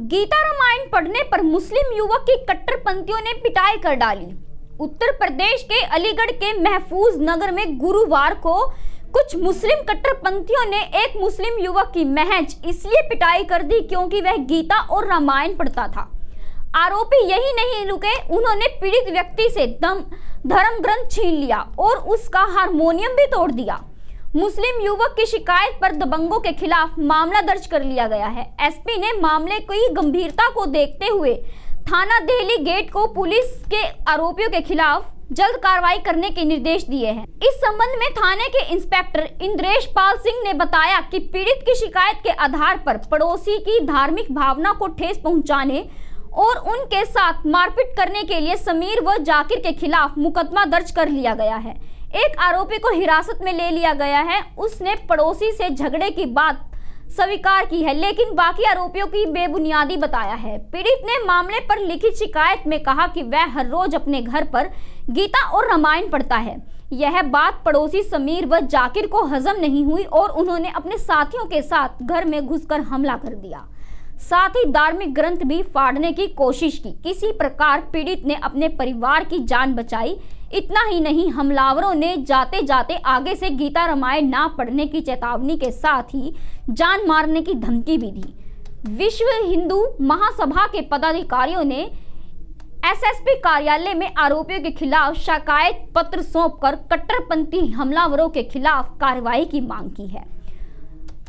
गीता रामायण पढ़ने पर मुस्लिम युवक की कट्टरपंथियों ने पिटाई कर डाली। उत्तर प्रदेश के अलीगढ़ के महफूज नगर में गुरुवार को कुछ मुस्लिम कट्टरपंथियों ने एक मुस्लिम युवक की महज इसलिए पिटाई कर दी क्योंकि वह गीता और रामायण पढ़ता था। आरोपी यही नहीं रुके, उन्होंने पीड़ित व्यक्ति से दम, धर्म ग्रंथ छीन लिया और उसका हारमोनियम भी तोड़ दिया। मुस्लिम युवक की शिकायत पर दबंगों के खिलाफ मामला दर्ज कर लिया गया है। एसपी ने मामले की गंभीरता को देखते हुए थाना देहली गेट को पुलिस के आरोपियों के खिलाफ जल्द कार्रवाई करने के निर्देश दिए हैं। इस संबंध में थाने के इंस्पेक्टर इंद्रेश पाल सिंह ने बताया कि पीड़ित की शिकायत के आधार पर पड़ोसी की धार्मिक भावना को ठेस पहुँचाने और उनके साथ मारपीट करने के लिए समीर व जाकिर के खिलाफ मुकदमा दर्ज कर लिया गया है। एक आरोपी को हिरासत में ले लिया गया है। उसने पड़ोसी से झगड़े की बात स्वीकार की है, लेकिन बाकी आरोपियों की बेबुनियादी बताया है। पीड़ित ने मामले पर लिखित शिकायत में कहा कि वह हर रोज अपने घर पर गीता और रामायण पढ़ता है। यह बात पड़ोसी समीर व जाकिर को हजम नहीं हुई और उन्होंने अपने साथियों के साथ घर में घुसकर हमला कर दिया। साथ ही धार्मिक ग्रंथ भी फाड़ने की कोशिश की। किसी प्रकार पीड़ित ने अपने परिवार की जान बचाई। इतना ही नहीं, हमलावरों ने जाते जाते आगे से गीता रामायण ना पढ़ने की चेतावनी के साथ ही जान मारने की धमकी भी दी। विश्व हिंदू महासभा के पदाधिकारियों ने एसएसपी कार्यालय में आरोपियों के खिलाफ शिकायत पत्र सौंपकर कट्टरपंथी हमलावरों के खिलाफ कार्रवाई की मांग की है।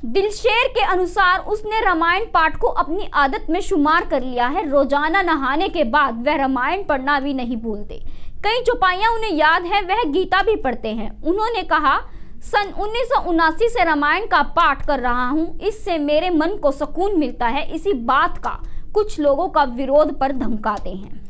दिलशेर के अनुसार उसने रामायण पाठ को अपनी आदत में शुमार कर लिया है। रोज़ाना नहाने के बाद वह रामायण पढ़ना भी नहीं भूलते। कई चौपाइयाँ उन्हें याद है, वह गीता भी पढ़ते हैं। उन्होंने कहा, सन उन्नीस सौ उनासी से रामायण का पाठ कर रहा हूँ। इससे मेरे मन को सुकून मिलता है। इसी बात का कुछ लोगों का विरोध पर धमकाते हैं।